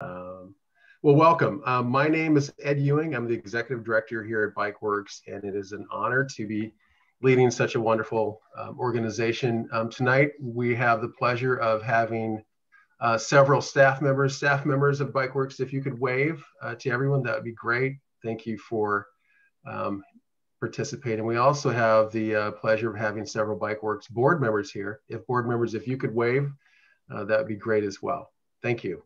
Um, well, welcome. Um, my name is Ed Ewing. I'm the executive director here at BikeWorks, and it is an honor to be leading such a wonderful um, organization. Um, tonight, we have the pleasure of having uh, several staff members, staff members of BikeWorks. If you could wave uh, to everyone, that would be great. Thank you for um, participating. We also have the uh, pleasure of having several BikeWorks board members here. If board members, if you could wave, uh, that would be great as well. Thank you.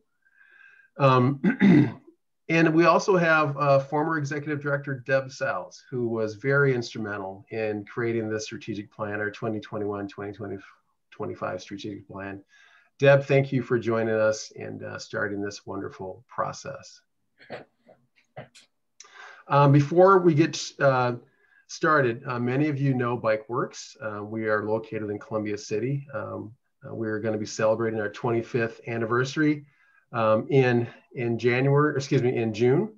Um, and we also have uh, former executive director Deb Salls, who was very instrumental in creating this strategic plan, our 2021 2025 strategic plan. Deb, thank you for joining us and uh, starting this wonderful process. Um, before we get uh, started, uh, many of you know BikeWorks. Uh, we are located in Columbia City. Um, uh, we're going to be celebrating our 25th anniversary um, in, in January, excuse me, in June.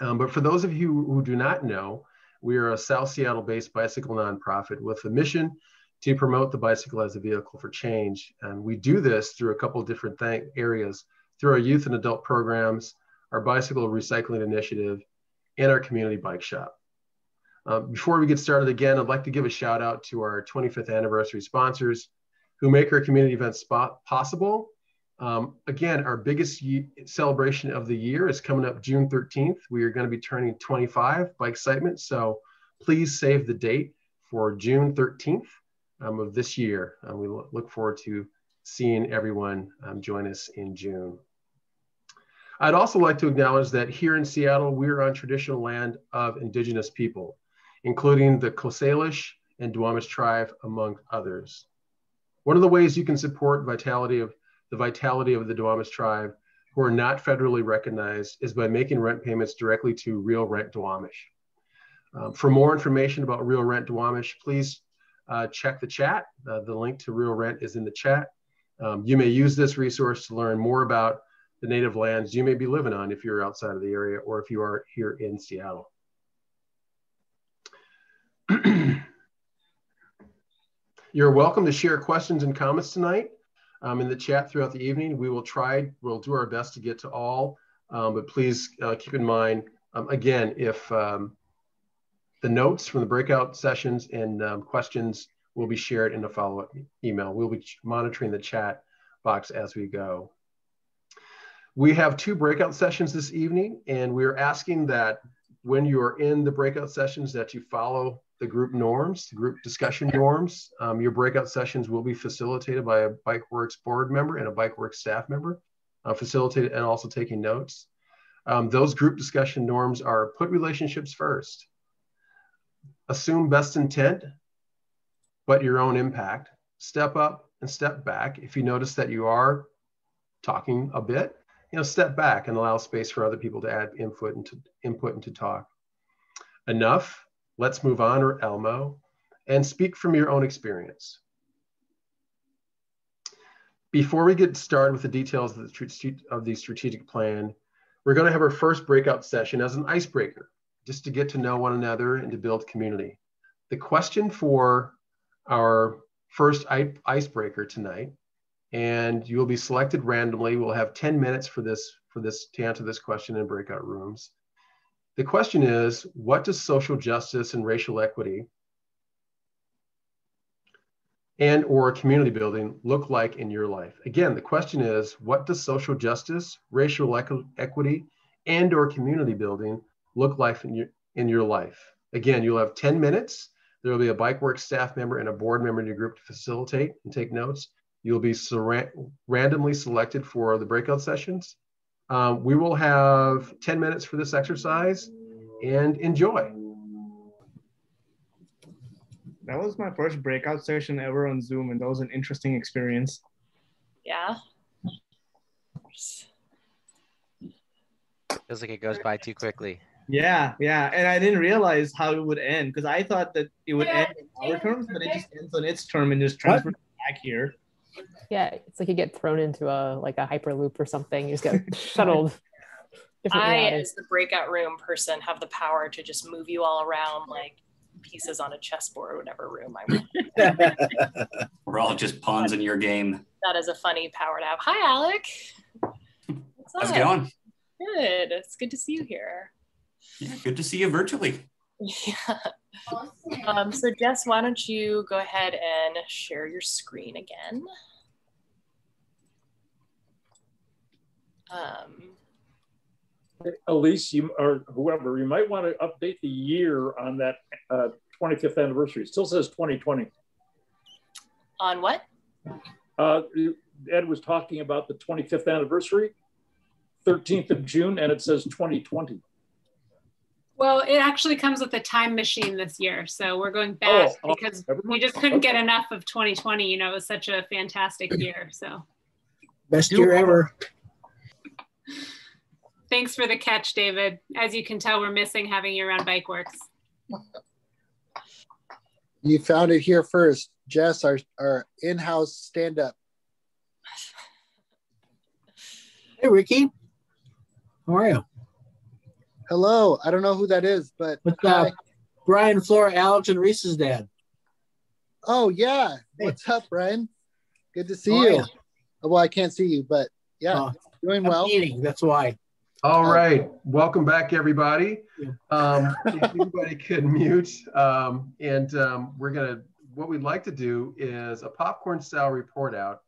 Um, but for those of you who do not know, we are a South Seattle based bicycle nonprofit with a mission to promote the bicycle as a vehicle for change. And we do this through a couple different th- areas through our youth and adult programs, our bicycle recycling initiative, and our community bike shop. Uh, before we get started again, I'd like to give a shout out to our 25th anniversary sponsors who make our community events possible um, again, our biggest celebration of the year is coming up June 13th. We are going to be turning 25 by excitement. So please save the date for June 13th um, of this year. Um, we look forward to seeing everyone um, join us in June. I'd also like to acknowledge that here in Seattle, we're on traditional land of indigenous people, including the Coast and Duwamish tribe, among others. One of the ways you can support vitality of the vitality of the Duwamish tribe who are not federally recognized is by making rent payments directly to Real Rent Duwamish. Um, for more information about Real Rent Duwamish, please uh, check the chat. Uh, the link to Real Rent is in the chat. Um, you may use this resource to learn more about the native lands you may be living on if you're outside of the area or if you are here in Seattle. you're welcome to share questions and comments tonight um, in the chat throughout the evening. We will try, we'll do our best to get to all, um, but please uh, keep in mind, um, again, if um, the notes from the breakout sessions and um, questions will be shared in a follow-up email. We'll be monitoring the chat box as we go. We have two breakout sessions this evening, and we're asking that when you are in the breakout sessions that you follow the group norms, the group discussion norms. Um, your breakout sessions will be facilitated by a BikeWorks board member and a BikeWorks staff member, uh, facilitated and also taking notes. Um, those group discussion norms are put relationships first, assume best intent, but your own impact, step up and step back. If you notice that you are talking a bit, you know, step back and allow space for other people to add input and to input and to talk. Enough, Let's Move On or Elmo, and speak from your own experience. Before we get started with the details of the, of the strategic plan, we're going to have our first breakout session as an icebreaker, just to get to know one another and to build community. The question for our first icebreaker tonight, and you will be selected randomly. We'll have 10 minutes for this, for this to answer this question in breakout rooms. The question is, what does social justice and racial equity and or community building look like in your life? Again, the question is, what does social justice, racial equity, and or community building look like in your, in your life? Again, you'll have 10 minutes. There will be a BikeWorks staff member and a board member in your group to facilitate and take notes. You'll be randomly selected for the breakout sessions. Um, we will have 10 minutes for this exercise and enjoy. That was my first breakout session ever on Zoom, and that was an interesting experience. Yeah. Feels like it goes by too quickly. Yeah, yeah. And I didn't realize how it would end because I thought that it would end in our terms, but it just ends on its term and just transfers back here. Yeah, it's like you get thrown into a like a hyperloop or something. You just get shuttled. I, as the breakout room person, have the power to just move you all around like pieces on a chessboard, whatever room I want. We're all just pawns in your game. That is a funny power to have. Hi, Alec. What's How's it going? Good. It's good to see you here. Yeah, good to see you virtually. Yeah. Um, so Jess, why don't you go ahead and share your screen again? Um, Elise, you or whoever, you might want to update the year on that uh, 25th anniversary. It still says 2020. on what? Uh, Ed was talking about the 25th anniversary, 13th of June, and it says 2020. Well, it actually comes with a time machine this year. So we're going oh, back Oh, oh, because never we just couldn't get enough of 2020. You know, it was such a fantastic year. So Best year ever. thanks for the catch, David. As you can tell, we're missing having you around Bike Works. You found it here first. Jess, our, our in-house stand-up. Hey, Ricky. How are you? Hello. I don't know who that is, but What's hi. up? Brian, Flora, Alex, and Reese's dad. Oh yeah. What's up, Brian? Good to see How are you. ya? Well, I can't see you, but yeah, Oh, doing I'm well. eating. That's why. All Oh. right, welcome back, everybody. Yeah. Um, if everybody could mute, um, and um, we're gonna. What we'd like to do is a popcorn style report out.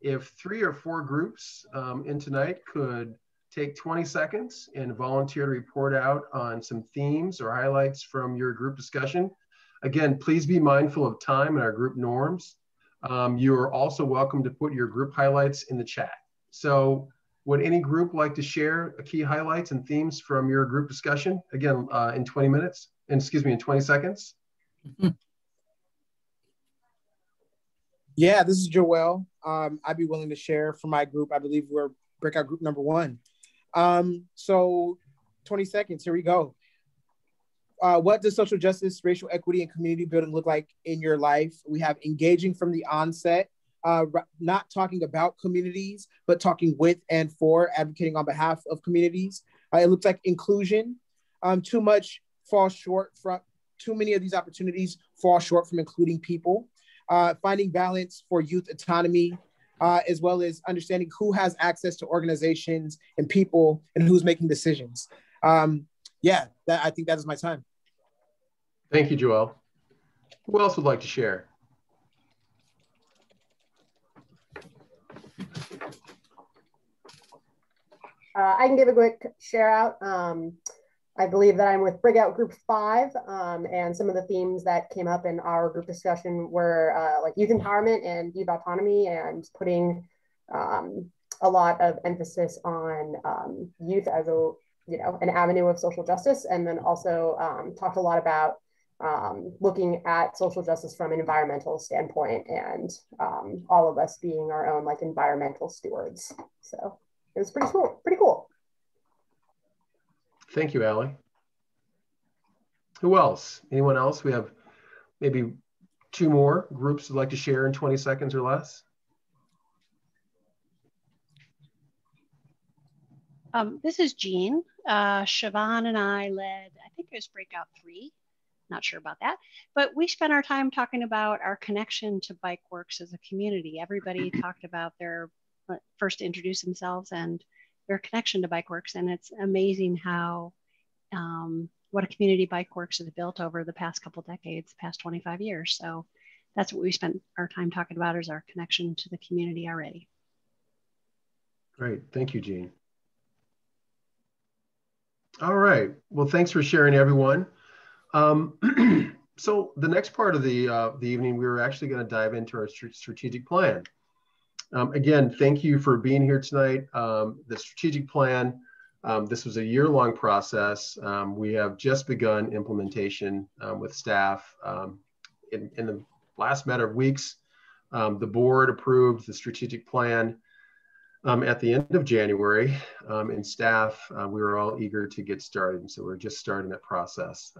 If three or four groups um, in tonight could take 20 seconds and volunteer to report out on some themes or highlights from your group discussion. Again, please be mindful of time and our group norms. Um, you are also welcome to put your group highlights in the chat. So would any group like to share key highlights and themes from your group discussion? Again, uh, in 20 minutes, and excuse me, in 20 seconds? Yeah, this is Joel. Um, I'd be willing to share for my group. I believe we're breakout group number one. Um, so 20 seconds, here we go. Uh, what does social justice, racial equity, and community building look like in your life? We have engaging from the onset, uh, not talking about communities, but talking with and for, advocating on behalf of communities. Uh, it looks like inclusion. Um, too much falls short from, too many of these opportunities fall short from including people uh, finding balance for youth autonomy, uh, as well as understanding who has access to organizations and people and who's making decisions. Um, yeah, that, I think that is my time. Thank you, Joel. Who else would like to share? Uh, I can give a quick share out. Um, I believe that I'm with Breakout Group 5, um, and some of the themes that came up in our group discussion were uh, like youth empowerment and youth autonomy, and putting um, a lot of emphasis on um, youth as a you know an avenue of social justice, and then also um, talked a lot about um, looking at social justice from an environmental standpoint, and um, all of us being our own like environmental stewards. So it was pretty cool. Pretty cool. Thank you, Allie. Who else? Anyone else? We have maybe two more groups would like to share in 20 seconds or less. Um, this is Jean. Uh, Siobhan and I led, I think it was Breakout 3. Not sure about that. But we spent our time talking about our connection to Bike Works as a community. Everybody talked about their uh, first introduce themselves and their connection to Bike Works. And it's amazing how um, what a community Bike Works has built over the past couple decades, past 25 years. So that's what we spent our time talking about is our connection to the community already. Great. Thank you, Jean. All right. Well, thanks for sharing, everyone. Um, so the next part of the, uh, the evening, we were actually going to dive into our str- strategic plan. Um, again, thank you for being here tonight. Um, the strategic plan, um, this was a year-long process. Um, we have just begun implementation um, with staff. Um, in, in the last matter of weeks, the board approved the strategic plan at the end of January, and staff, uh, we were all eager to get started. So we're just starting that process.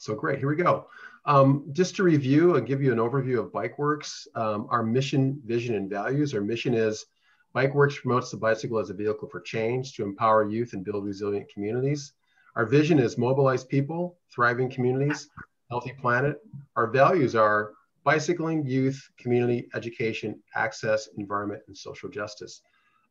So great, here we go. Um, just to review and give you an overview of BikeWorks, um, our mission, vision, and values. Our mission is BikeWorks promotes the bicycle as a vehicle for change to empower youth and build resilient communities. Our vision is mobilize people, thriving communities, healthy planet. Our values are bicycling, youth, community, education, access, environment, and social justice.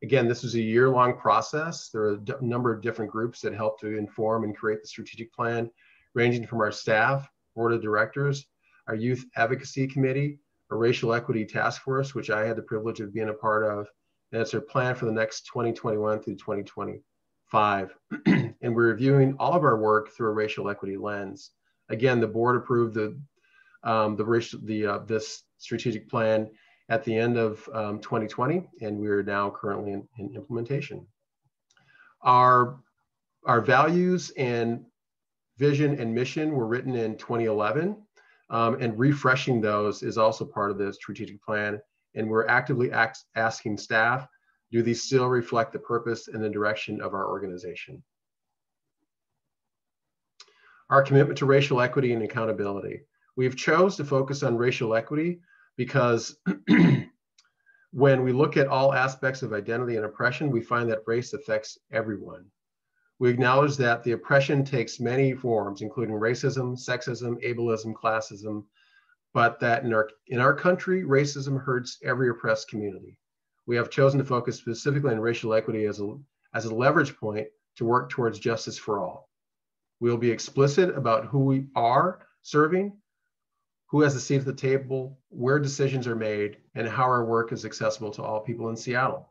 Again, this is a year-long process. There are a number of different groups that help to inform and create the strategic plan, ranging from our staff, board of directors, our youth advocacy committee, a racial equity task force, which I had the privilege of being a part of, and it's our plan for the next 2021 through 2025. and we're reviewing all of our work through a racial equity lens. Again, the board approved the um, the racial the uh, this strategic plan at the end of um, 2020, and we are now currently in, in implementation. Our our values and vision and mission were written in 2011, um, and refreshing those is also part of the strategic plan. And we're actively asking staff, do these still reflect the purpose and the direction of our organization? Our commitment to racial equity and accountability. We've chose to focus on racial equity because when we look at all aspects of identity and oppression, we find that race affects everyone. We acknowledge that the oppression takes many forms, including racism, sexism, ableism, classism, but that in our, in our country, racism hurts every oppressed community. We have chosen to focus specifically on racial equity as a, as a leverage point to work towards justice for all. We'll be explicit about who we are serving, who has a seat at the table, where decisions are made, and how our work is accessible to all people in Seattle.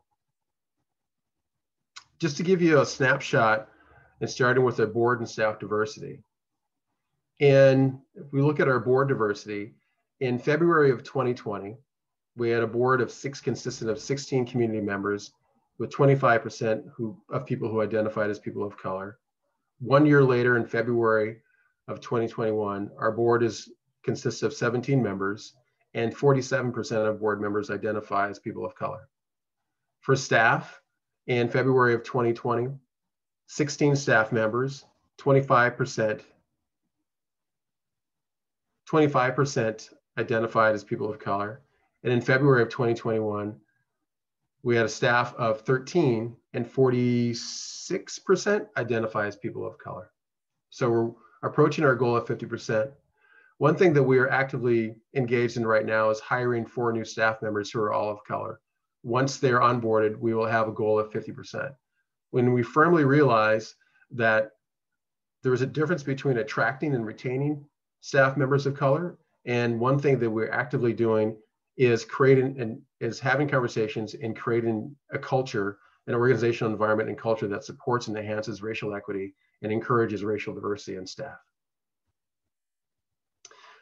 Just to give you a snapshot and starting with our board and staff diversity. And if we look at our board diversity, in February of 2020, we had a board of six consistent of 16 community members with 25% who, of people who identified as people of color. One year later, in February of 2021, our board is consists of 17 members and 47% of board members identify as people of color. For staff, in February of 2020, 16 staff members, 25%, 25% identified as people of color. And in February of 2021, we had a staff of 13 and 46% identify as people of color. So we're approaching our goal of 50%. One thing that we are actively engaged in right now is hiring four new staff members who are all of color. Once they're onboarded, we will have a goal of 50% when we firmly realize that there is a difference between attracting and retaining staff members of color. And one thing that we're actively doing is creating and is having conversations and creating a culture, an organizational environment and culture that supports and enhances racial equity and encourages racial diversity in staff.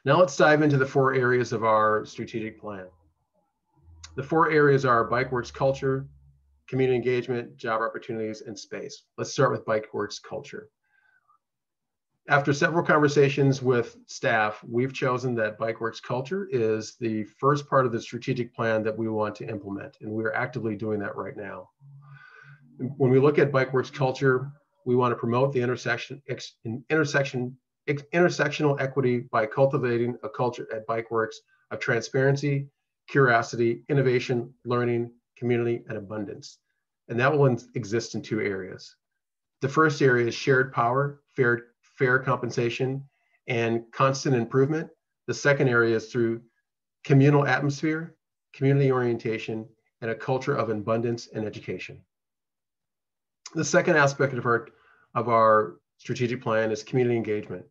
Now let's dive into the four areas of our strategic plan. The four areas are Bike Works culture, community engagement, job opportunities, and space. Let's start with BikeWorks culture. After several conversations with staff, we've chosen that BikeWorks culture is the first part of the strategic plan that we want to implement, and we're actively doing that right now. When we look at BikeWorks culture, we want to promote the intersection, intersection, intersectional equity by cultivating a culture at BikeWorks of transparency, curiosity, innovation, learning, community, and abundance. And that will exist in two areas. The first area is shared power, fair, fair compensation, and constant improvement. The second area is through communal atmosphere, community orientation, and a culture of abundance and education. The second aspect of our, of our strategic plan is community engagement.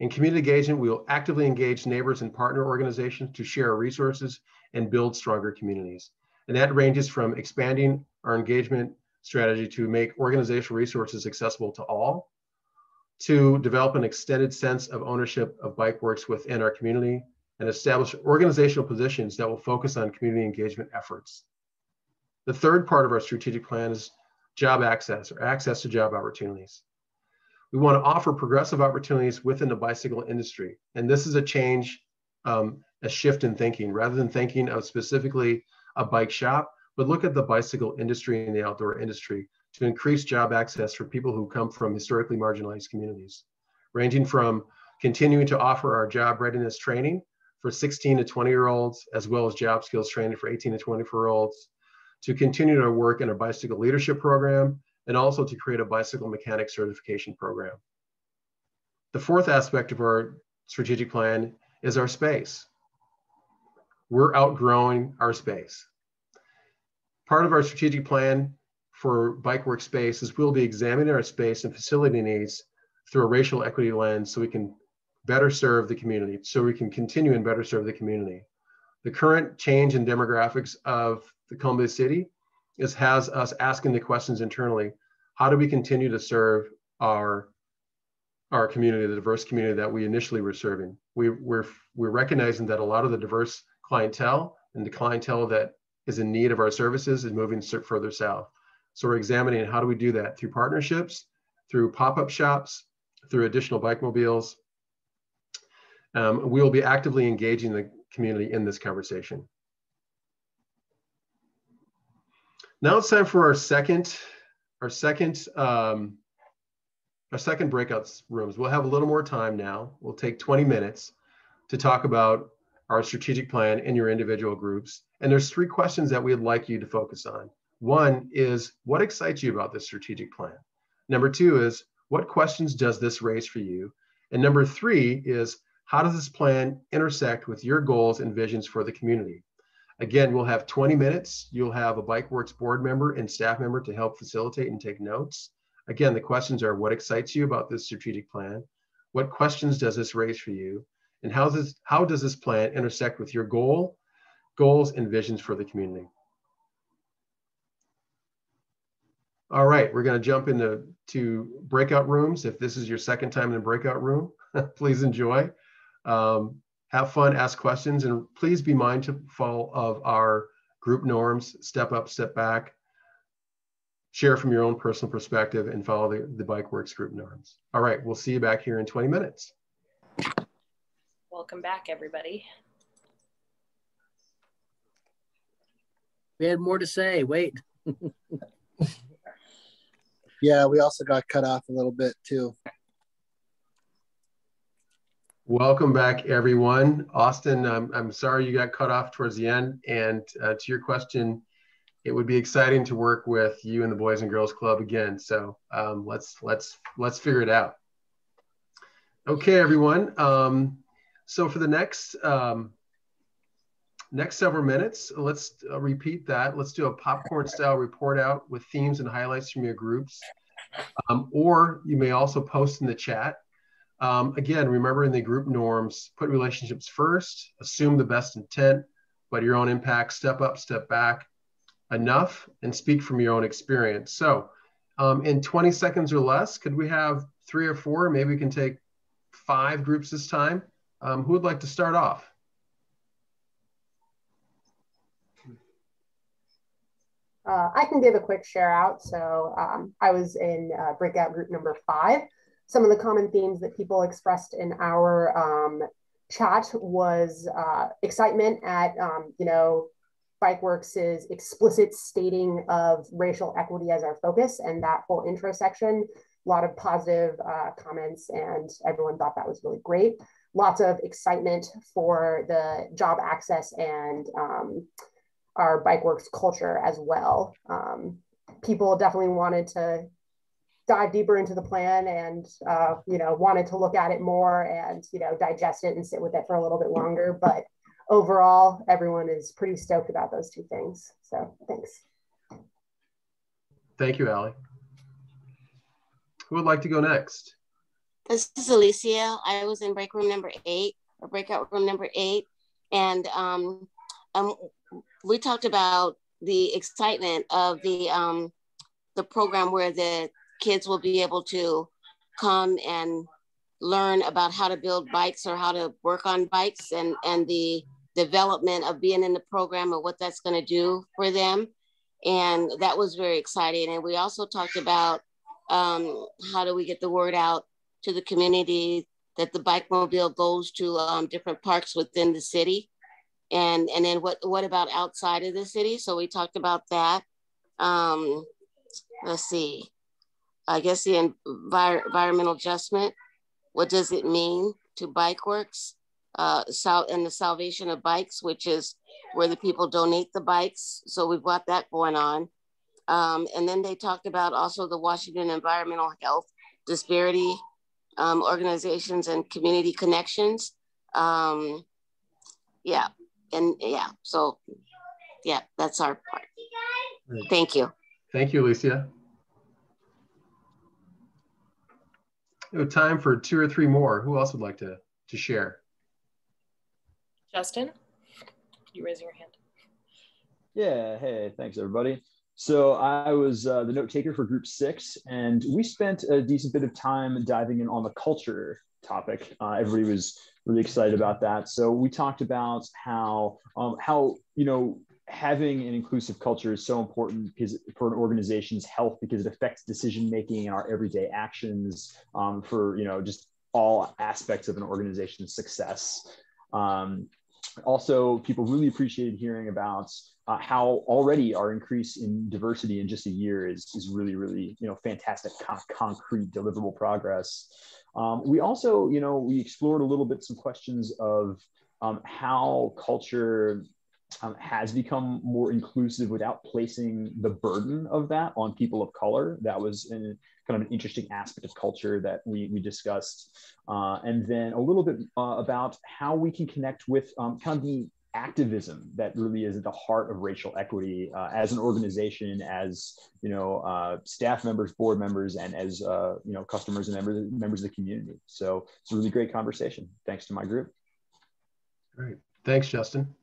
In community engagement, we will actively engage neighbors and partner organizations to share resources and build stronger communities. And that ranges from expanding our engagement strategy to make organizational resources accessible to all, to develop an extended sense of ownership of BikeWorks within our community, and establish organizational positions that will focus on community engagement efforts. The third part of our strategic plan is job access or access to job opportunities. We want to offer progressive opportunities within the bicycle industry. And this is a change, um, a shift in thinking. Rather than thinking of specifically a bike shop, but look at the bicycle industry and the outdoor industry to increase job access for people who come from historically marginalized communities, ranging from continuing to offer our job readiness training for 16 to 20 year olds, as well as job skills training for 18 to 24 year olds, to continue to work in a bicycle leadership program, and also to create a bicycle mechanic certification program. The fourth aspect of our strategic plan is our space we're outgrowing our space. part of our strategic plan for Bike Works space is we'll be examining our space and facility needs through a racial equity lens so we can better serve the community, so we can continue and better serve the community. The current change in demographics of the Columbia City is has us asking the questions internally. How do we continue to serve our our community, the diverse community that we initially were serving? We, we're, we're recognizing that a lot of the diverse clientele and the clientele that is in need of our services is moving further south. So we're examining how do we do that through partnerships, through pop-up shops, through additional bike mobiles. Um, we will be actively engaging the community in this conversation. Now it's time for our second, our second, um, our second breakout rooms. We'll have a little more time now. We'll take 20 minutes to talk about our strategic plan in your individual groups. And there's three questions that we'd like you to focus on. One is what excites you about this strategic plan? Number two is what questions does this raise for you? And number three is how does this plan intersect with your goals and visions for the community? Again, we'll have 20 minutes. You'll have a BikeWorks board member and staff member to help facilitate and take notes. Again, the questions are what excites you about this strategic plan? What questions does this raise for you? And how does, how does this plan intersect with your goal, goals, and visions for the community? All right, we're going to jump into to breakout rooms. If this is your second time in a breakout room, please enjoy. Um, have fun, ask questions, and please be mindful of our group norms, step up, step back, share from your own personal perspective, and follow the, the Bike Works group norms. All right, we'll see you back here in 20 minutes. Welcome back, everybody. We had more to say. Wait. yeah, we also got cut off a little bit too. Welcome back, everyone. Austin, I'm, I'm sorry you got cut off towards the end. And uh, to your question, it would be exciting to work with you and the Boys and Girls Club again. So um, let's let's let's figure it out. Okay, everyone. Um, so for the next um, next several minutes, let's uh, repeat that. Let's do a popcorn style report out with themes and highlights from your groups. Um, or you may also post in the chat um, again, remembering the group norms, put relationships first, assume the best intent, but your own impact, step up, step back, enough, and speak from your own experience. So, um, in 20 seconds or less, could we have three or four? Maybe we can take five groups this time. Um, who would like to start off? Uh, I can give a quick share out. So um, I was in uh, breakout group number five some of the common themes that people expressed in our um, chat was uh, excitement at, um, you know, BikeWorks' explicit stating of racial equity as our focus and that whole intro section. A lot of positive uh, comments, and everyone thought that was really great. Lots of excitement for the job access and um, our BikeWorks culture as well. Um, people definitely wanted to dive deeper into the plan and uh, you know wanted to look at it more and you know digest it and sit with it for a little bit longer but overall everyone is pretty stoked about those two things so thanks thank you Allie. who would like to go next this is alicia i was in break room number eight or breakout room number eight and um, um, we talked about the excitement of the um, the program where the kids will be able to come and learn about how to build bikes or how to work on bikes and, and the development of being in the program and what that's going to do for them. And that was very exciting. And we also talked about um, how do we get the word out to the community that the bike mobile goes to um, different parks within the city. And, and then what, what about outside of the city? So we talked about that. Um, let's see. I guess the envir environmental adjustment. What does it mean to Bike Works? Uh, and the salvation of bikes, which is where the people donate the bikes. So we've got that going on. Um, and then they talked about also the Washington Environmental Health Disparity um, Organizations and Community Connections. Um, yeah, and yeah, so yeah, that's our part. Thank you. Thank you, Alicia. We have time for two or three more. Who else would like to, to share? Justin, you raising your hand? Yeah, hey, thanks everybody. So I was uh, the note taker for group six, and we spent a decent bit of time diving in on the culture topic. Uh, everybody was really excited about that. So we talked about how um, how you know having an inclusive culture is so important because for an organization's health because it affects decision making and our everyday actions um, for you know just all aspects of an organization's success. Um, also, people really appreciated hearing about uh, how already our increase in diversity in just a year is, is really, really, you know, fantastic con- concrete deliverable progress. Um, we also, you know, we explored a little bit some questions of um, how culture um, has become more inclusive without placing the burden of that on people of color. That was an, kind of an interesting aspect of culture that we, we discussed. Uh, and then a little bit uh, about how we can connect with um, kind of the activism that really is at the heart of racial equity uh, as an organization, as you know, uh, staff members, board members, and as uh, you know, customers and members members of the community. So it's a really great conversation. Thanks to my group. Great, thanks, Justin.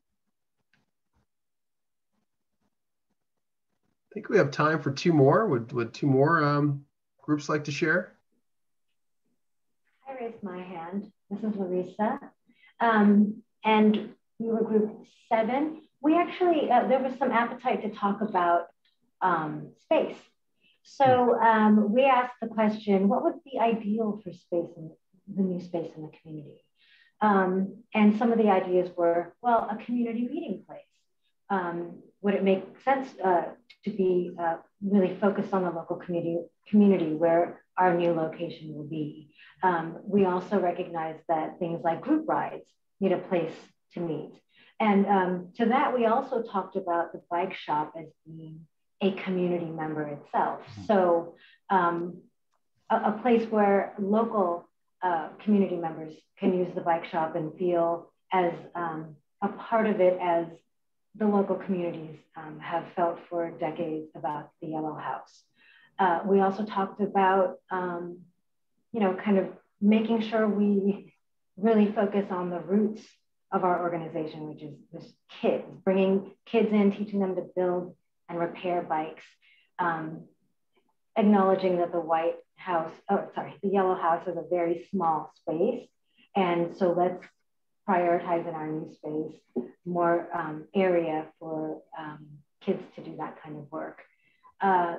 I think we have time for two more. Would, would two more um, groups like to share? I raised my hand. This is Larissa. Um, and we were group seven. We actually, uh, there was some appetite to talk about um, space. So um, we asked the question, what would be ideal for space in the new space in the community? Um, and some of the ideas were, well, a community meeting place. Um, would it make sense uh, to be uh, really focused on the local community, community where our new location will be. Um, we also recognize that things like group rides need a place to meet. And um, to that, we also talked about the bike shop as being a community member itself. Mm-hmm. So um, a, a, place where local uh, community members can use the bike shop and feel as um, a part of it as the local communities um, have felt for decades about the Yellow House. Uh, we also talked about, um, you know, kind of making sure we really focus on the roots of our organization, which is this kids, bringing kids in, teaching them to build and repair bikes, um, acknowledging that the White House, oh, sorry, the Yellow House is a very small space. And so let's prioritize in our new space more um, area for um, kids to do that kind of work. Uh,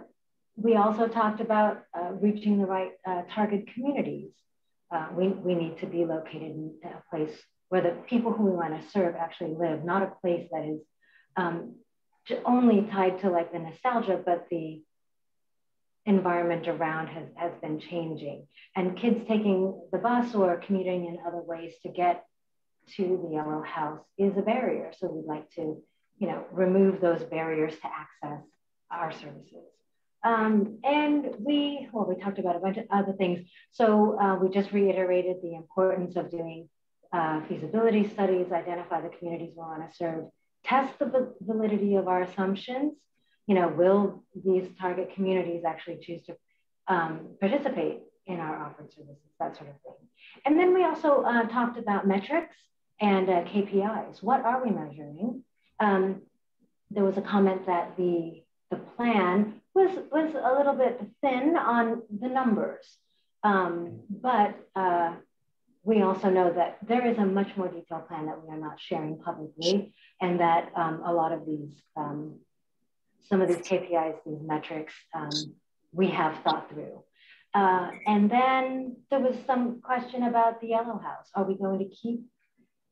we also talked about uh, reaching the right uh, target communities. Uh, we, we need to be located in a place where the people who we want to serve actually live, not a place that is um, only tied to like the nostalgia, but the environment around has, has been changing. And kids taking the bus or commuting in other ways to get to the yellow house is a barrier. So we'd like to, you know, remove those barriers to access our services. Um, and we, well, we talked about a bunch of other things. So uh, we just reiterated the importance of doing uh, feasibility studies, identify the communities we want to serve, test the validity of our assumptions. You know, will these target communities actually choose to um, participate in our offered services, that sort of thing. And then we also uh, talked about metrics and uh, KPIs. What are we measuring? Um, there was a comment that the, the plan was, was a little bit thin on the numbers, um, but uh, we also know that there is a much more detailed plan that we are not sharing publicly, and that um, a lot of these, um, some of these KPIs, these metrics, um, we have thought through. Uh, and then there was some question about the yellow house. Are we going to keep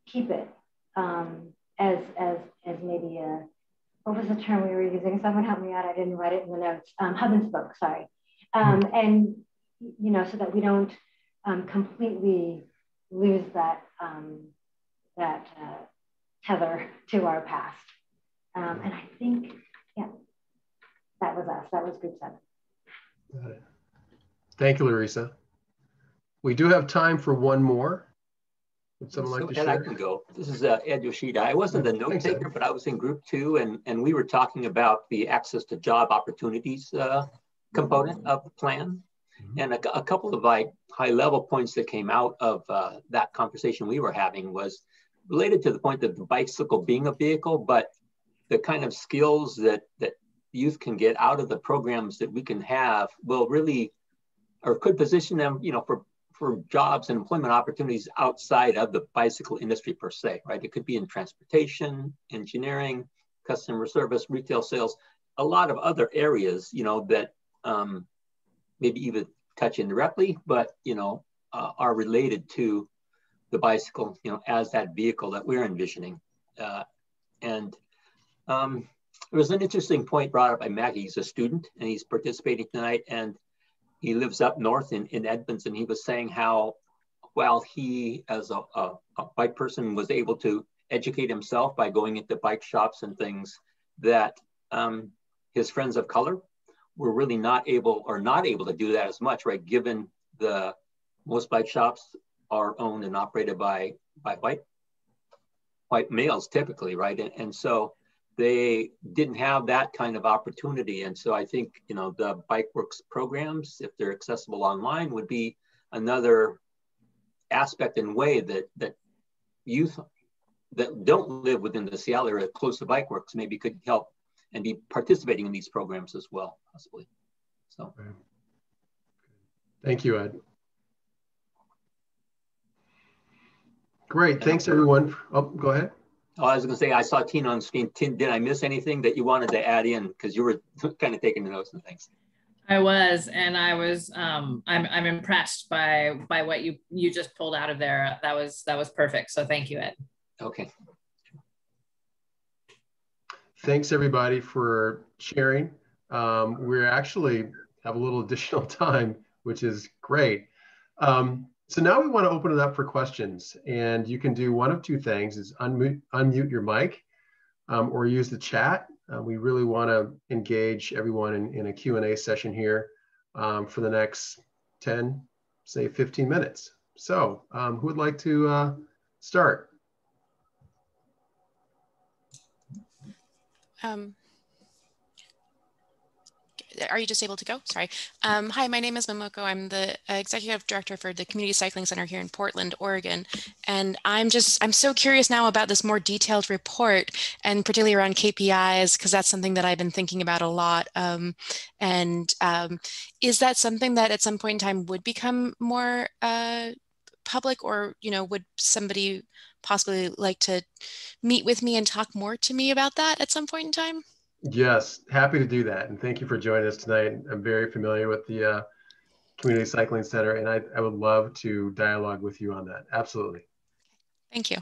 keep it um, as as as maybe a what was the term we were using? Someone help me out. I didn't write it in the notes. Um, hub and spoke. Sorry, um, and you know so that we don't completely lose that um, that uh, tether to our past. Um, and I think yeah, that was us. That was group seven. Thank you, Larissa. We do have time for one more. Would someone like to and I can go. This is uh, Ed Yoshida. I wasn't the note taker, but I was in group two, and, and we were talking about the access to job opportunities uh, component of the plan. And a, a couple of like high level points that came out of uh, that conversation we were having was related to the point of the bicycle being a vehicle, but the kind of skills that that youth can get out of the programs that we can have will really or could position them, you know, for for jobs and employment opportunities outside of the bicycle industry per se, right? It could be in transportation, engineering, customer service, retail sales, a lot of other areas, you know, that um, maybe even touch indirectly, but you know, uh, are related to the bicycle, you know, as that vehicle that we're envisioning. Uh, and um, there was an interesting point brought up by Maggie. He's a student and he's participating tonight, and he lives up north in, in Edmonds, and he was saying how while he, as a, a, a bike person, was able to educate himself by going into bike shops and things, that um, his friends of color were really not able or not able to do that as much, right? Given the most bike shops are owned and operated by by white white males typically, right? And, and so they didn't have that kind of opportunity. And so I think, you know, the Bike Works programs, if they're accessible online, would be another aspect and way that that youth that don't live within the Seattle area close to Bike Works maybe could help and be participating in these programs as well, possibly. So Thank you, Ed. Great, thanks everyone. Oh, go ahead. Oh, I was going to say, I saw Tina on screen. Tina, did I miss anything that you wanted to add in? Because you were kind of taking the notes and things. I was, and I was. Um, I'm I'm impressed by by what you you just pulled out of there. That was that was perfect. So thank you, Ed. Okay. Thanks everybody for sharing. Um, we actually have a little additional time, which is great. Um, so now we want to open it up for questions and you can do one of two things is unmute, unmute your mic um, or use the chat. Uh, we really want to engage everyone in, in a Q&A session here um, for the next 10, say 15 minutes. So um, who would like to uh, start? Um, are you just able to go? Sorry. Um, hi, my name is Momoko. I'm the executive director for the Community Cycling Center here in Portland, Oregon. And I'm just, I'm so curious now about this more detailed report and particularly around KPIs, because that's something that I've been thinking about a lot. Um, and um, is that something that at some point in time would become more uh, public or, you know, would somebody possibly like to meet with me and talk more to me about that at some point in time? Yes, happy to do that. And thank you for joining us tonight. I'm very familiar with the uh, Community Cycling Center, and I, I would love to dialogue with you on that. Absolutely. Thank you.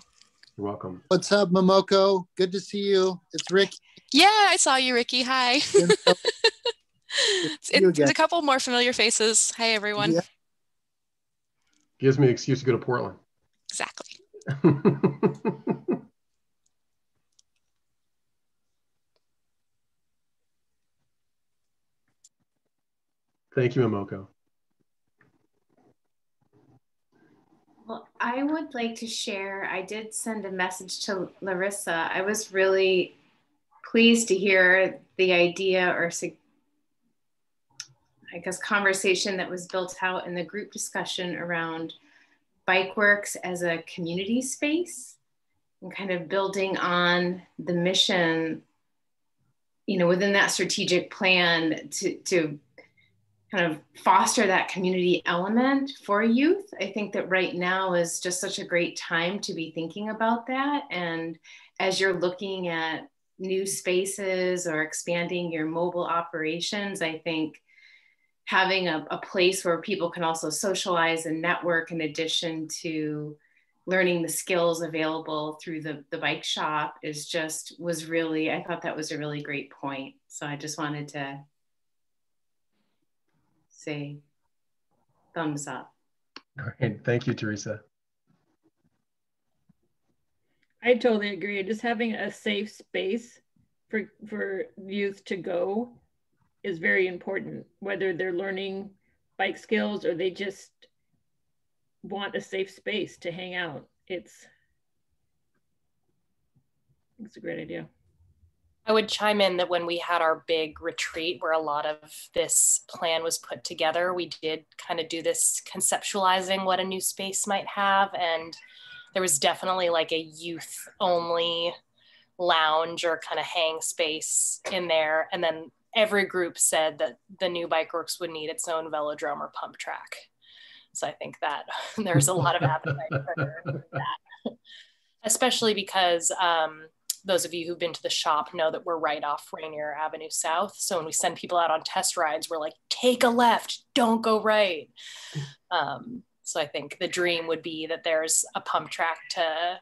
You're welcome. What's up, Momoko? Good to see you. It's Rick. Yeah, I saw you, Ricky. Hi. it's, it's a couple more familiar faces. Hi, everyone. Yeah. Gives me an excuse to go to Portland. Exactly. Thank you, Momoko. Well, I would like to share. I did send a message to Larissa. I was really pleased to hear the idea or I guess conversation that was built out in the group discussion around Bike Works as a community space and kind of building on the mission, you know, within that strategic plan to, to kind of foster that community element for youth. I think that right now is just such a great time to be thinking about that. And as you're looking at new spaces or expanding your mobile operations, I think having a, a place where people can also socialize and network in addition to learning the skills available through the, the bike shop is just was really i thought that was a really great point so i just wanted to say thumbs up. Great. Thank you, Teresa. I totally agree. Just having a safe space for for youth to go is very important, whether they're learning bike skills or they just want a safe space to hang out. it's it's a great idea. I would chime in that when we had our big retreat where a lot of this plan was put together, we did kind of do this conceptualizing what a new space might have. And there was definitely like a youth only lounge or kind of hang space in there. And then every group said that the new Bike Works would need its own velodrome or pump track. So I think that there's a lot of appetite for that, especially because um, those of you who've been to the shop know that we're right off Rainier Avenue South. So when we send people out on test rides, we're like, take a left, don't go right. Um, so I think the dream would be that there's a pump track to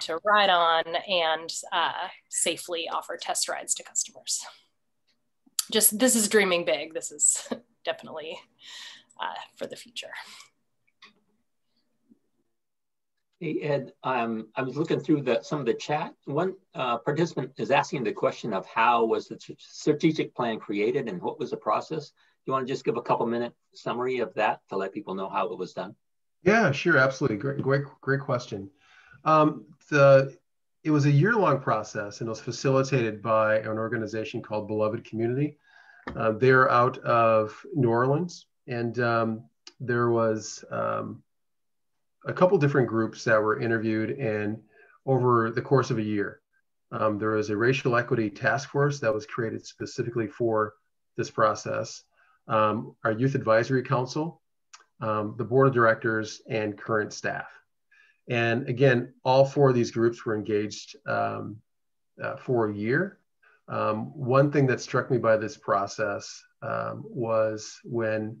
to ride on and uh, safely offer test rides to customers. Just this is dreaming big. This is definitely uh, for the future. Hey, Ed, um, I was looking through the, some of the chat. One uh, participant is asking the question of how was the strategic plan created and what was the process? You want to just give a couple minute summary of that to let people know how it was done? Yeah, sure, absolutely. Great, great, great question. Um, the it was a year long process and it was facilitated by an organization called Beloved Community. Uh, they're out of New Orleans, and um, there was um, a couple different groups that were interviewed and over the course of a year. Um, there was a racial equity task force that was created specifically for this process. Um, our youth advisory council, um, the board of directors, and current staff. And again, all four of these groups were engaged um, uh, for a year. Um, one thing that struck me by this process um, was when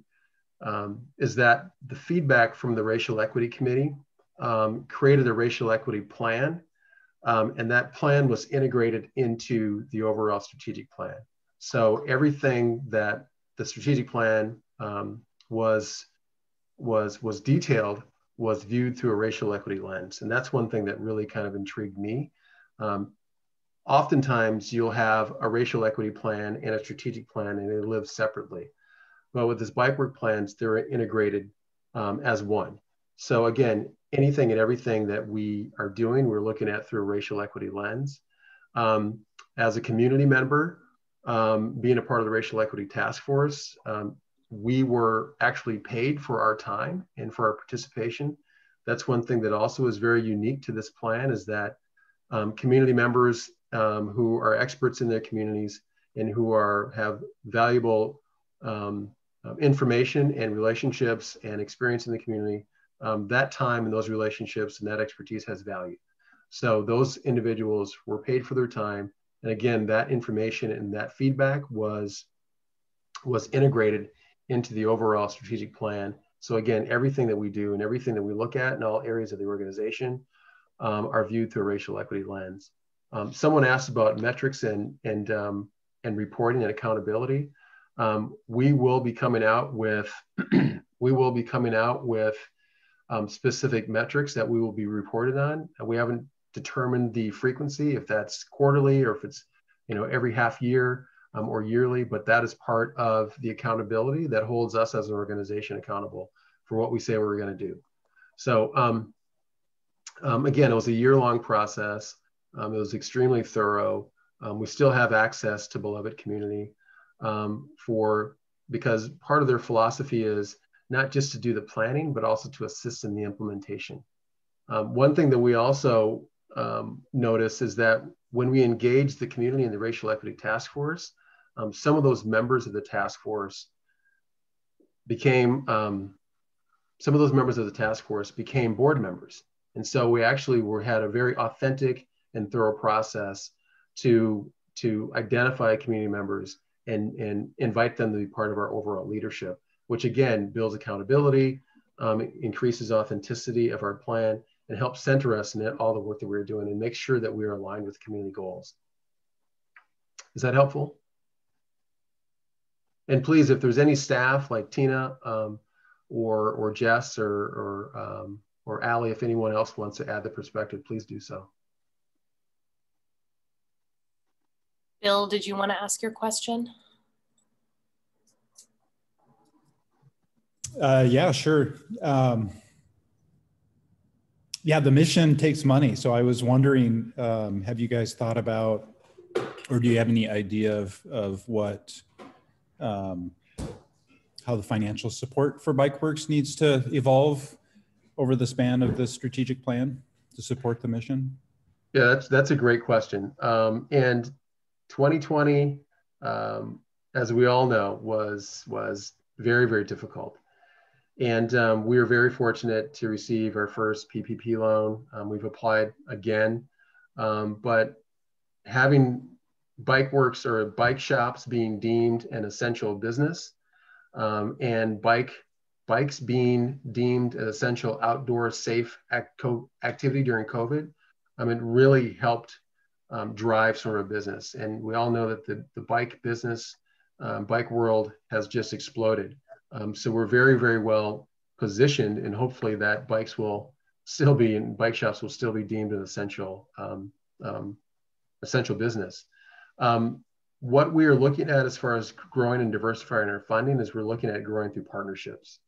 um, is that the feedback from the Racial Equity Committee um, created a racial equity plan, um, and that plan was integrated into the overall strategic plan. So everything that the strategic plan was was was detailed was viewed through a racial equity lens, and that's one thing that really kind of intrigued me. Um, oftentimes, you'll have a racial equity plan and a strategic plan, and they live separately. But with this bike work plans, they're integrated um, as one. So again, anything and everything that we are doing, we're looking at through a racial equity lens. Um, as a community member, um, being a part of the racial equity task force, um, we were actually paid for our time and for our participation. That's one thing that also is very unique to this plan is that um, community members um, who are experts in their communities and who are have valuable um, um, information and relationships and experience in the community, um, that time and those relationships and that expertise has value. So those individuals were paid for their time. And again, that information and that feedback was, was integrated into the overall strategic plan. So again, everything that we do and everything that we look at in all areas of the organization um, are viewed through a racial equity lens. Um, someone asked about metrics and, and, um, and reporting and accountability um, we will be coming out with we will be coming out with um, specific metrics that we will be reported on. We haven't determined the frequency, if that's quarterly or if it's you know every half year um, or yearly, but that is part of the accountability that holds us as an organization accountable for what we say we're going to do. So um, um, again, it was a year-long process. Um, it was extremely thorough. Um, we still have access to beloved community um, for because part of their philosophy is not just to do the planning, but also to assist in the implementation. One thing that we also notice is that when we engage the community in the racial equity task force, um, some of those members of the task force became, um, some of those members of the task force became board members. And so we actually were, had a very authentic and thorough process to, to identify community members and, and invite them to be part of our overall leadership, which again builds accountability, um, increases authenticity of our plan, and helps center us in all the work that we're doing and make sure that we are aligned with community goals. Is that helpful? And please, if there's any staff like Tina um, or, or Jess or, or, um, or Allie, if anyone else wants to add the perspective, please do so. Bill, did you want to ask your question? Uh, yeah, sure. Um, yeah, the mission takes money. So I was wondering, um, have you guys thought about, or do you have any idea of, of what, um, how the financial support for Bike Works needs to evolve over the span of the strategic plan to support the mission? Yeah, that's that's a great question. Um, and 2020, um, as we all know, was was very very difficult. And um, we are very fortunate to receive our first PPP loan. Um, we've applied again, um, but having bike works or bike shops being deemed an essential business um, and bike bikes being deemed an essential outdoor safe act activity during COVID, um, it really helped um, drive sort of business. And we all know that the, the bike business, bike world has just exploded. Um, so we're very, very well positioned, and hopefully that bikes will still be and bike shops will still be deemed an essential um, um, essential business. Um, what we are looking at as far as growing and diversifying our funding is we're looking at growing through partnerships.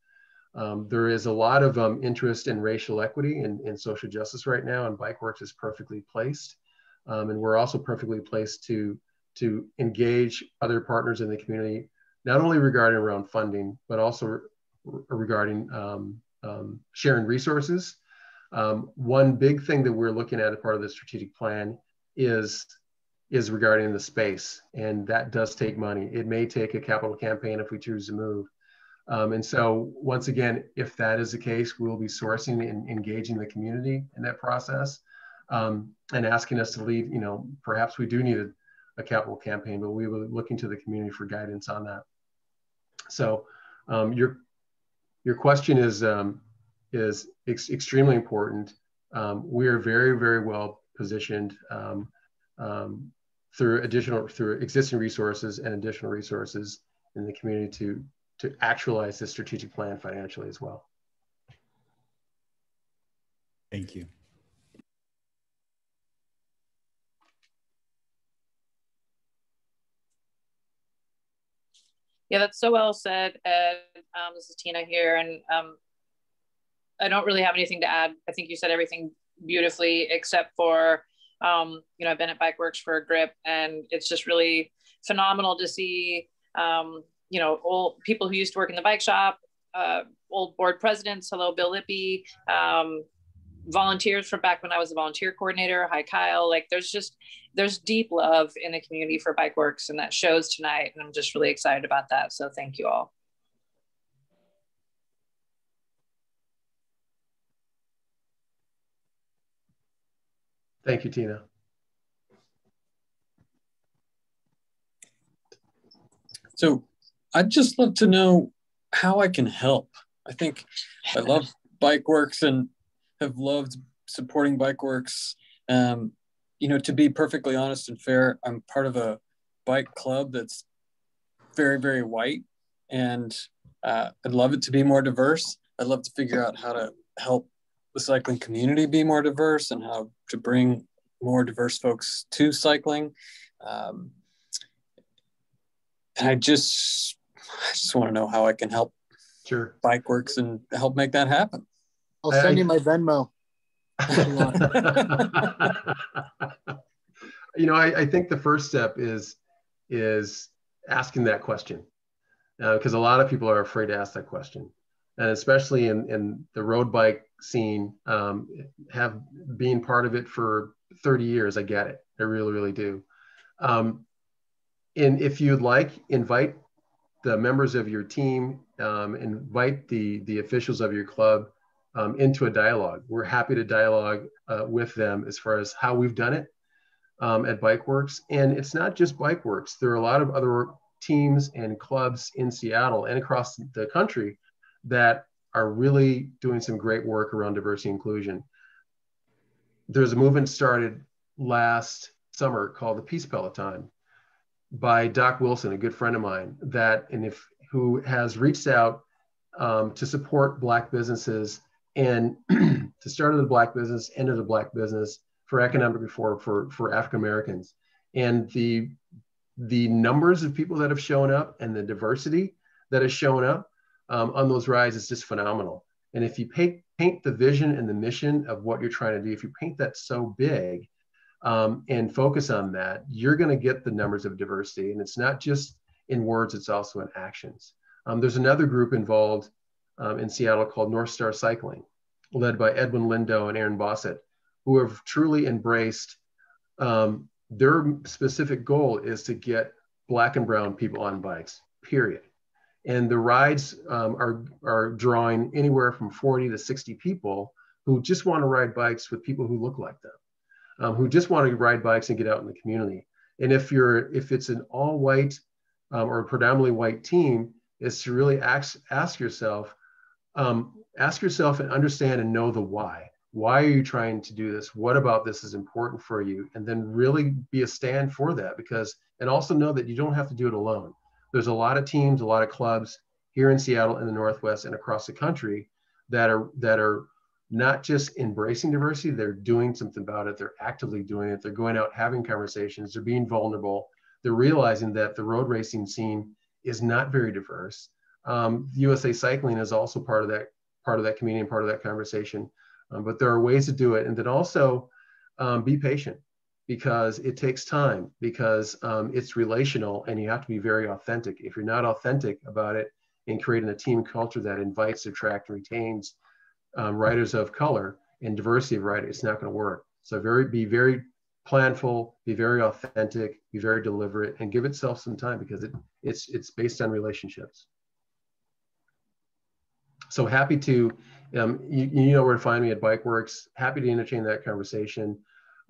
Um, there is a lot of um, interest in racial equity and, and, social justice right now, and Bike Works is perfectly placed. Um, and we're also perfectly placed to, to engage other partners in the community not only regarding around funding, but also re regarding um, um, sharing resources. Um, one big thing that we're looking at as part of the strategic plan is is regarding the space, and that does take money. It may take a capital campaign if we choose to move. Um, and so, once again, if that is the case, we'll be sourcing and engaging the community in that process um, and asking us to lead. You know, perhaps we do need a, a capital campaign, but we will looking to the community for guidance on that. So um, your your question is um, is ex extremely important. Um, we are very very well positioned um, um, through additional through existing resources and additional resources in the community to to actualize this strategic plan financially as well. Thank you. Yeah, that's so well said. And um, this is Tina here, and um, I don't really have anything to add. I think you said everything beautifully, except for um, you know I've been at Bike Works for a grip, and it's just really phenomenal to see um, you know old people who used to work in the bike shop, uh, old board presidents. Hello, Bill Lippy. Um, volunteers from back when I was a volunteer coordinator. Hi, Kyle. Like there's just there's deep love in the community for Bike Works, and that shows tonight. And I'm just really excited about that. So thank you all. Thank you, Tina. So I'd just love to know how I can help. I think I love Bike Works and have loved supporting Bike Works. Um, you know, to be perfectly honest and fair, I'm part of a bike club that's very, very white, and uh, I'd love it to be more diverse. I'd love to figure out how to help the cycling community be more diverse and how to bring more diverse folks to cycling. Um, and I just, I just want to know how I can help sure. Bike Works and help make that happen. I'll send I, you my Venmo. you know, I, I, think the first step is is asking that question because uh, a lot of people are afraid to ask that question, and especially in in the road bike scene, um, have been part of it for 30 years. I get it. I really, really do. Um, and if you'd like, invite the members of your team, um, invite the the officials of your club um, into a dialogue. We're happy to dialogue uh, with them as far as how we've done it um, at Bike Works. And it's not just Bike Works. There are a lot of other teams and clubs in Seattle and across the country that are really doing some great work around diversity inclusion. There's a movement started last summer called the Peace Peloton by Doc Wilson, a good friend of mine, that and if who has reached out um, to support Black businesses and to start of the black business, end of the black business for economic reform for, for African Americans. And the, the numbers of people that have shown up and the diversity that has shown up um, on those rides is just phenomenal. And if you pay, paint the vision and the mission of what you're trying to do, if you paint that so big um, and focus on that, you're going to get the numbers of diversity. And it's not just in words, it's also in actions. Um, there's another group involved um, in Seattle called North Star Cycling, led by Edwin Lindo and Aaron Bossett, who have truly embraced um, their specific goal is to get black and brown people on bikes, period. And the rides um, are, are drawing anywhere from 40 to 60 people who just want to ride bikes with people who look like them, um, who just want to ride bikes and get out in the community. And if you're if it's an all white um, or predominantly white team, is to really ask ask yourself, um, ask yourself and understand and know the why. Why are you trying to do this? What about this is important for you? And then really be a stand for that because, and also know that you don't have to do it alone. There's a lot of teams, a lot of clubs here in Seattle, in the Northwest, and across the country that are that are not just embracing diversity, they're doing something about it. They're actively doing it. They're going out having conversations. They're being vulnerable. They're realizing that the road racing scene is not very diverse. Um, USA Cycling is also part of that part of that community and part of that conversation. Um, but there are ways to do it, and then also um, be patient because it takes time because um, it's relational and you have to be very authentic. If you're not authentic about it and creating a team culture that invites, attracts, and retains um, writers of color and diversity of writers, it's not going to work. So very be very planful, be very authentic, be very deliberate, and give itself some time because it, it's it's based on relationships. So happy to, um, you, you know where to find me at Bike Works. Happy to entertain that conversation.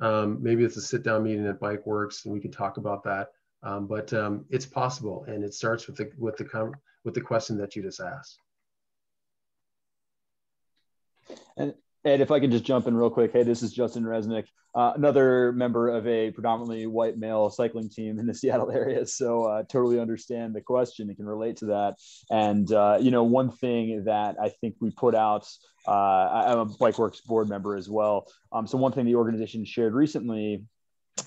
Um, maybe it's a sit down meeting at Bike Works and we can talk about that. Um, but um, it's possible, and it starts with the with the with the question that you just asked. And Ed, if I could just jump in real quick. Hey, this is Justin Resnick, uh, another member of a predominantly white male cycling team in the Seattle area. So uh, totally understand the question and can relate to that. And, uh, you know, one thing that I think we put out, uh, I'm a Bike Works board member as well. Um, so one thing the organization shared recently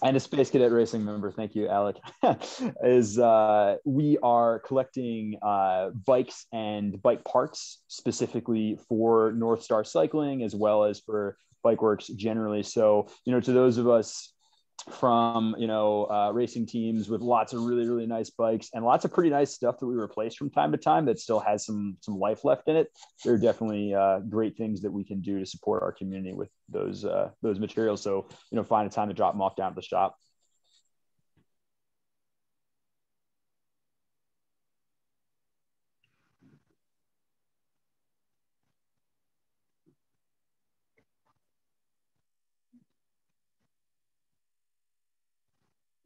and a Space Cadet Racing member, thank you, Alec, is uh, we are collecting uh, bikes and bike parts specifically for North Star Cycling as well as for bike works generally. So, you know, to those of us from you know uh, racing teams with lots of really really nice bikes and lots of pretty nice stuff that we replace from time to time that still has some some life left in it. There are definitely uh, great things that we can do to support our community with those uh, those materials. So you know find a time to drop them off down to the shop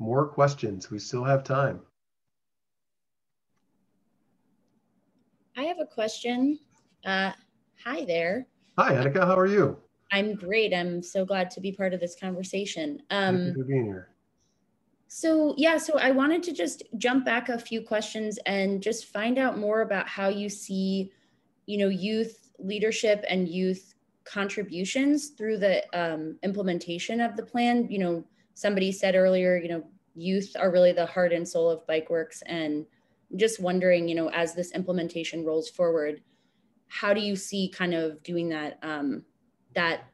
More questions. We still have time. I have a question. Uh, hi there. Hi, Annika. How are you? I'm great. I'm so glad to be part of this conversation. Um, Thank you for being here. So yeah, so I wanted to just jump back a few questions and just find out more about how you see, you know, youth leadership and youth contributions through the um, implementation of the plan. You know, somebody said earlier, you know, youth are really the heart and soul of Bike Works. And just wondering, you know, as this implementation rolls forward, how do you see kind of doing that, um, that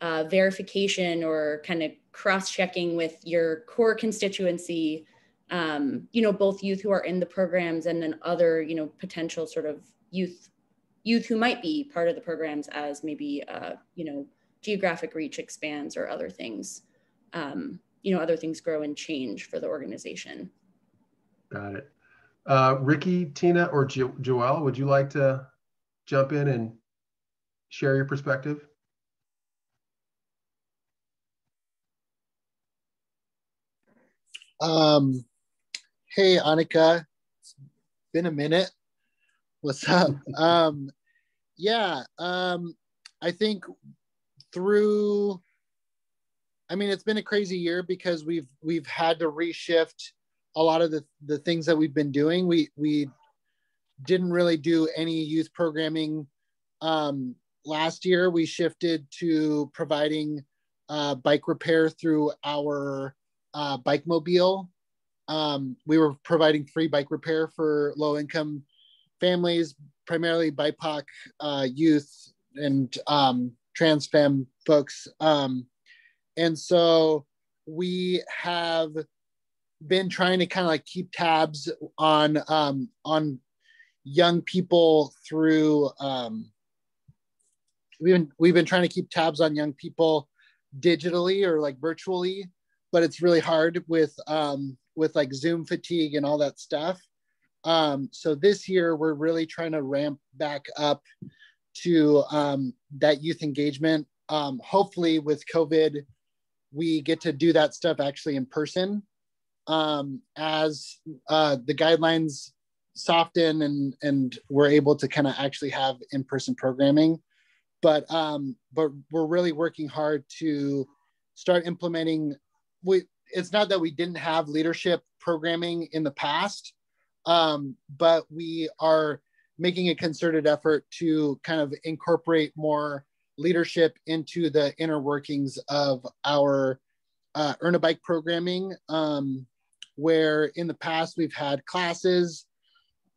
uh, verification or kind of cross-checking with your core constituency, um, you know, both youth who are in the programs and then other, you know, potential sort of youth youth who might be part of the programs as maybe, uh, you know, geographic reach expands or other things um, you know, other things grow and change for the organization. Got it. Uh, Ricky, Tina, or jo Joelle, would you like to jump in and share your perspective? Um, hey, Annika, it's been a minute. What's up? um, yeah, um, I think through I mean, it's been a crazy year because we've we've had to reshift a lot of the, the things that we've been doing. We we didn't really do any youth programming um, last year. We shifted to providing uh, bike repair through our uh, bike mobile. Um, we were providing free bike repair for low income families, primarily BIPOC uh, youth and um, trans femme folks. Um, and so we have been trying to kind of like keep tabs on um, on young people through um, we've been we've been trying to keep tabs on young people digitally or like virtually but it's really hard with um, with like zoom fatigue and all that stuff. Um, so this year we're really trying to ramp back up to um, that youth engagement. Um, hopefully with covid we get to do that stuff actually in person um, as uh, the guidelines soften and and we're able to kind of actually have in-person programming. But um but we're really working hard to start implementing we it's not that we didn't have leadership programming in the past um but we are making a concerted effort to kind of incorporate more leadership into the inner workings of our uh, earn a bike programming um, where in the past we've had classes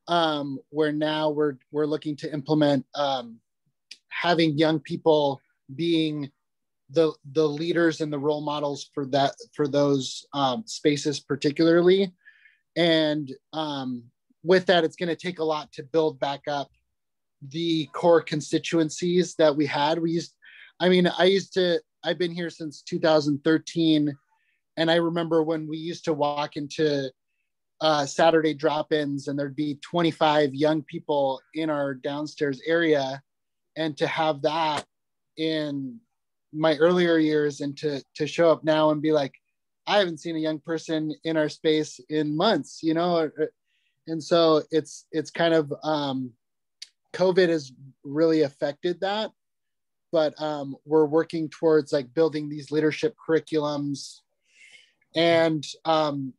um, where now we're we're looking to implement um, having young people being the the leaders and the role models for that for those um, spaces particularly. And um, with that it's going to take a lot to build back up the core constituencies that we had. We used i mean i used to i've been here since 2013 and i remember when we used to walk into uh, Saturday drop-ins, and there'd be 25 young people in our downstairs area, and to have that in my earlier years, and to to show up now and be like, I haven't seen a young person in our space in months, you know, and so it's it's kind of um, COVID has really affected that, but um, we're working towards like building these leadership curriculums. And um,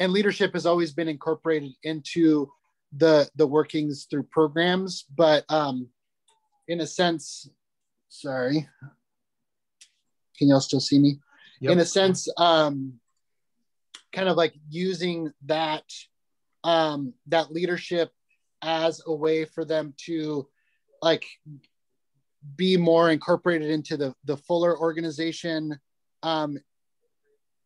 and leadership has always been incorporated into the the workings through programs but um in a sense sorry. Can y'all still see me? Yep. in a sense um kind of like using that um that leadership as a way for them to like be more incorporated into the the fuller organization. Um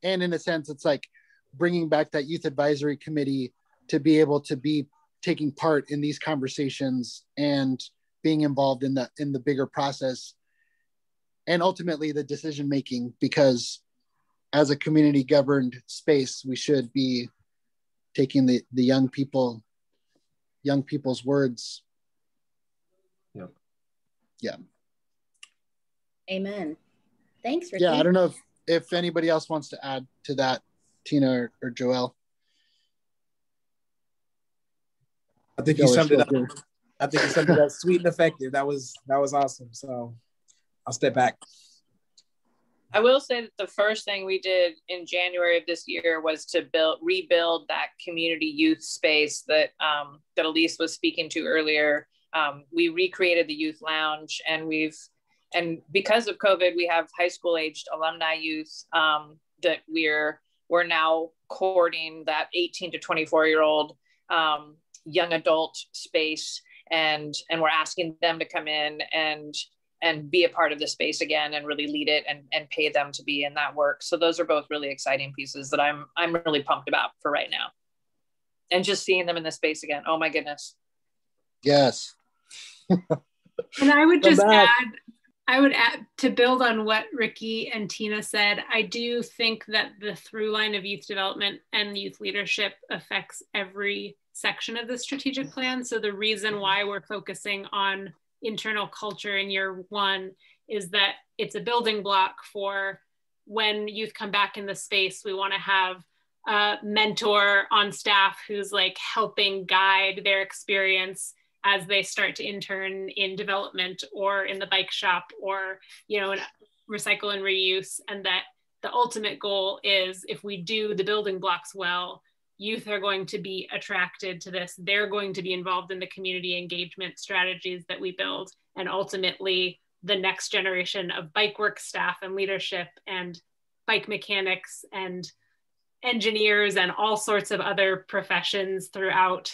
and in a sense it's like bringing back that youth advisory committee to be able to be taking part in these conversations and being involved in the in the bigger process and ultimately the decision making because as a community governed space we should be taking the the young people young people's words yeah yeah amen thanks Ricky. yeah i don't know if if anybody else wants to add to that Tina or, or Joel? I think you summed it up. I think you summed it up sweet and effective. That was that was awesome. So I'll step back. I will say that the first thing we did in January of this year was to build rebuild that community youth space that um, that Elise was speaking to earlier. Um, we recreated the youth lounge, and we've and because of COVID, we have high school aged alumni youth um, that we're we're now courting that 18 to 24 year old um, young adult space and and we're asking them to come in and and be a part of the space again and really lead it and, and pay them to be in that work. So those are both really exciting pieces that i'm i'm really pumped about for right now. And just seeing them in the space again. Oh my goodness. Yes. And i would just add I would add to build on what Ricky and Tina said. I do think that the through line of youth development and youth leadership affects every section of the strategic plan. So, the reason why we're focusing on internal culture in year one is that it's a building block for when youth come back in the space. We want to have a mentor on staff who's like helping guide their experience as they start to intern in development or in the bike shop or you know recycle and reuse and that the ultimate goal is if we do the building blocks well youth are going to be attracted to this they're going to be involved in the community engagement strategies that we build and ultimately the next generation of bike work staff and leadership and bike mechanics and engineers and all sorts of other professions throughout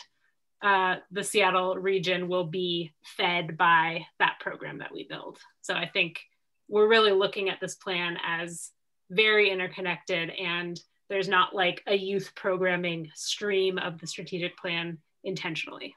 uh, the Seattle region will be fed by that program that we build. So I think we're really looking at this plan as very interconnected and there's not like a youth programming stream of the strategic plan intentionally.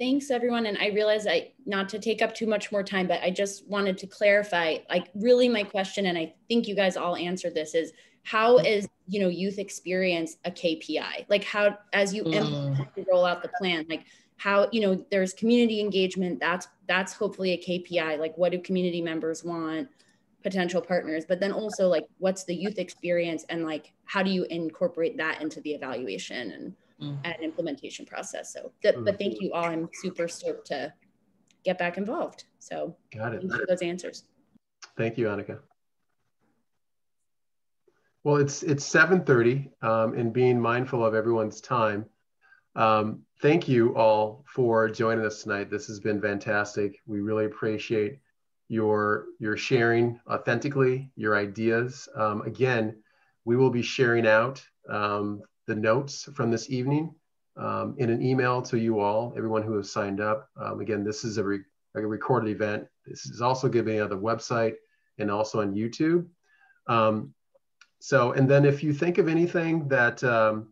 Thanks everyone. And I realize I not to take up too much more time, but I just wanted to clarify, like really my question, and I think you guys all answered this is how is you know youth experience a KPI? Like how as you mm. roll out the plan, like how you know there's community engagement, that's that's hopefully a KPI. Like what do community members want? Potential partners but then also like what's the youth experience and like how do you incorporate that into the evaluation and mm. and implementation process? So th- mm. but thank you all. I'm super stoked to get back involved. So got it. for those answers. Thank you annika. Well it's it's 7.30 um, and being mindful of everyone's time um, thank you all for joining us tonight. This has been fantastic. We really appreciate your your sharing authentically your ideas. Um, again, we will be sharing out um, the notes from this evening um, in an email to you all, everyone who has signed up. Um, again, this is a, re a, recorded event. This is also given on the website and also on YouTube. Um, so, and then if you think of anything that, um,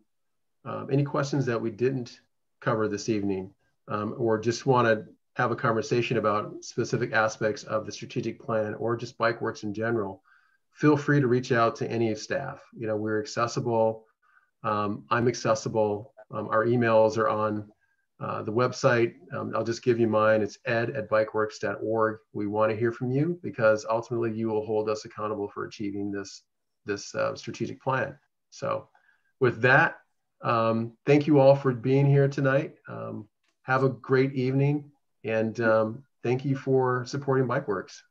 any questions that we didn't cover this evening, or just want to have a conversation about specific aspects of the strategic plan or just bike works in general, feel free to reach out to any staff. You know, we're accessible. Um, I'm accessible. Um, our emails are on uh, the website. Um, I'll just give you mine. It's ed at bikeworks.org. We want to hear from you because ultimately you will hold us accountable for achieving this, this uh, strategic plan. So with that, um, thank you all for being here tonight. Um, have a great evening and um, thank you for supporting Bike Works.